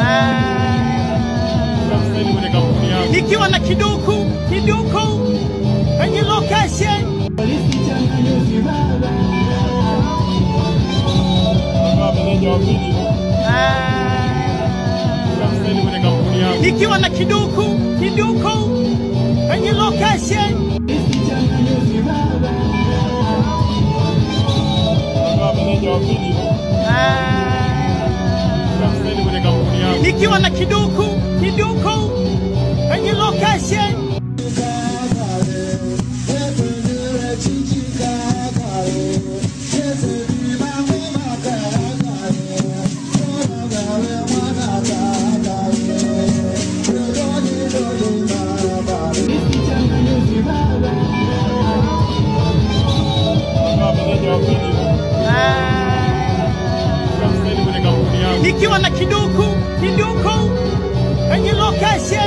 Ah. Nikiwa na kiduku kiduku kwenye location. Ah. Nikiwa na kiduku Ah. nikiwa na kiduku. ukiwa na kiduku kiduku kwenye location